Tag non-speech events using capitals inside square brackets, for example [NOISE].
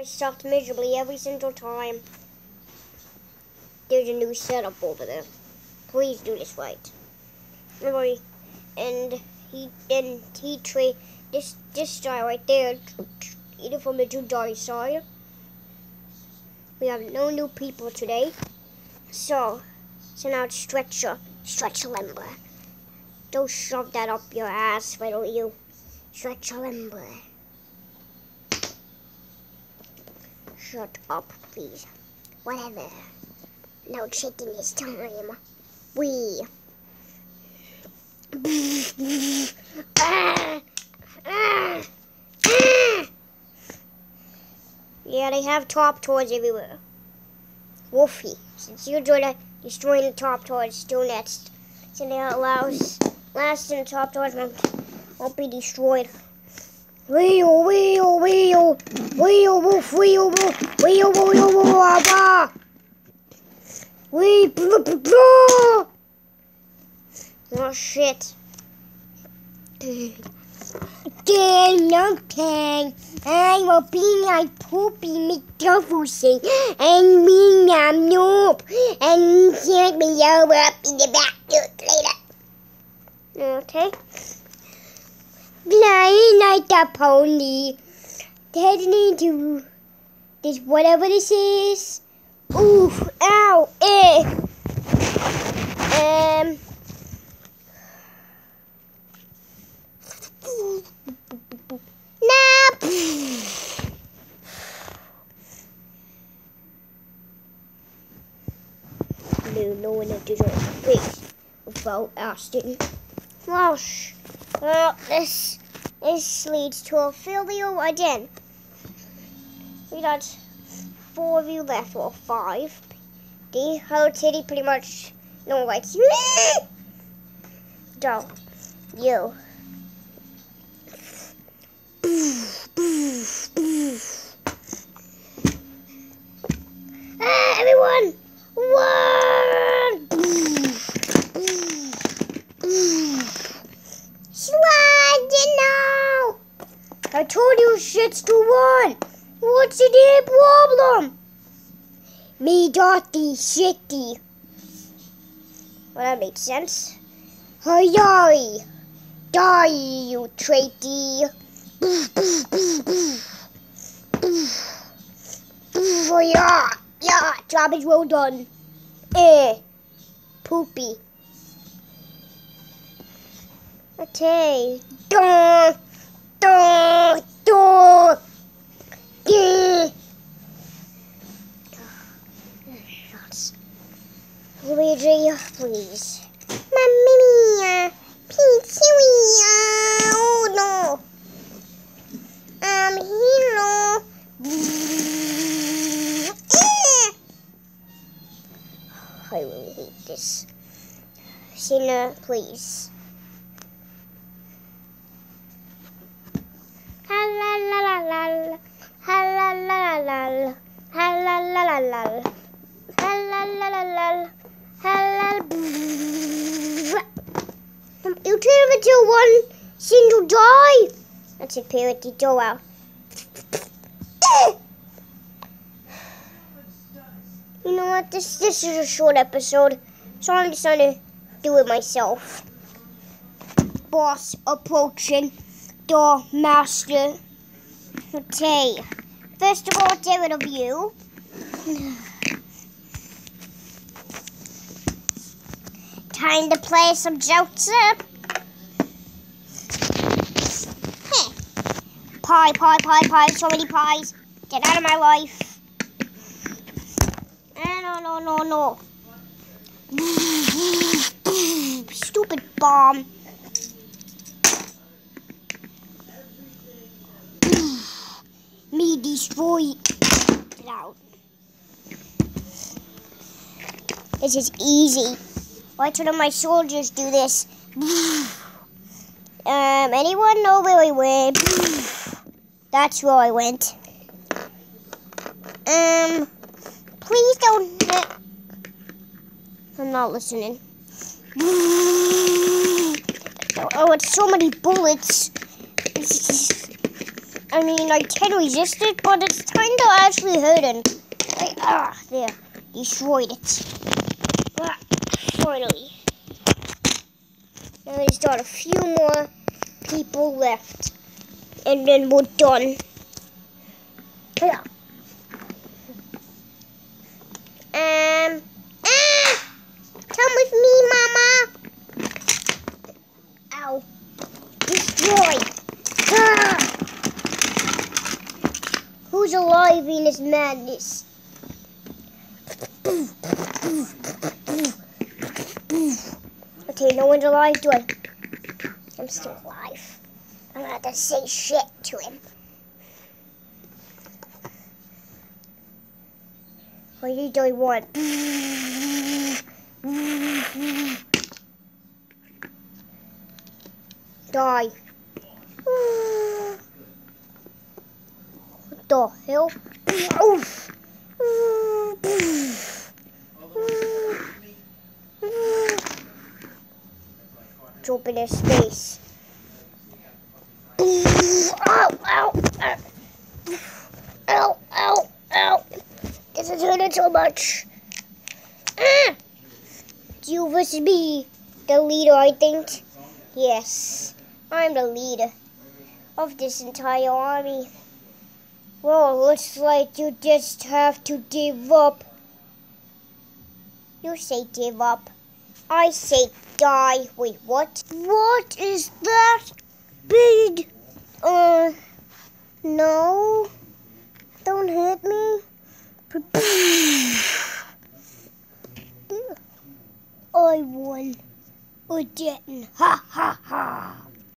I sucked miserably every single time. There's a new setup over there. Please do this right. And he and he trade this this guy right there, either from the two Judari side. We have no new people today, so so now it's stretcher, stretcher limber. Don't shove that up your ass, don't you? Stretcher limber. Shut up, please. Whatever. No chicken this time. We. Yeah, they have top toys everywhere. Wolfie, since you're doing destroying the top toys, do next. So now allows last and top toys won't be destroyed. Wheel, wheel, wheel, wheel, blah. Oh shit. Again, okay. I will be like Poopy McDuffelsy and me I'm noob and take me over up in the back later. Okay. A pony. Heading to this whatever this is. Ooh, ow, eh. Um Nap. No, no one to join please without asking. Well, well, this this leads to a failure again. We got four of you left, or five. The whole city pretty much no likes you. [LAUGHS] Go, you. Ah, everyone! One! Slide now! I told you shits to run! What's the damn problem? Me dirty shitty. Well, that makes sense. Hurry! Die, you traity! Oh, yeah, yeah, job is well done. Eh, poopy. Okay. Duh, duh, duh, duh. Luigi, please. Mamma mia, pizzeria. Oh no. Um, I'm hero. I really hate this. Sina, please. La la la. Ha la la la la. Ha la la la la. Ha la. Um, you turn into one single die. That's a parity door. You know what? This this is a short episode, so I'm just gonna do it myself. Boss approaching the master. Okay. First of all, get rid of you. Time to play some jokes up. Pie, pie, pie, pie, so many pies. Get out of my life. Eh, no, no, no, no. [SIGHS] Stupid bomb. Me destroy. Out. This is easy. Why don't my soldiers do this? [SIGHS] Um, anyone know where we went? [SIGHS] That's where I went. Um, please don't. I'm not listening. [SIGHS] Oh, it's so many bullets. I mean, I can resist it, but it's kind of actually hurting. Like, ah, there. Destroyed it. Ah, finally. Now there's got a few more people left. And then we're done. Yeah. Um. Ah! Come with me, Mama. Ow. Destroy. Ah! Who's alive in this madness? Okay, no one's alive. Do I? I'm still alive. I'm gonna say shit to him. What do I want? Die. The hell? Oof. In his face. Ow, ow, ow. Ow, ow, ow. This is hurting so much. Ah! You must be the leader, I think. Yes, I'm the leader of this entire army. Well, looks like you just have to give up. You say give up. I say die. Wait, what? What is that big? Uh, no. Don't hit me. [SIGHS] I won. Again. Ha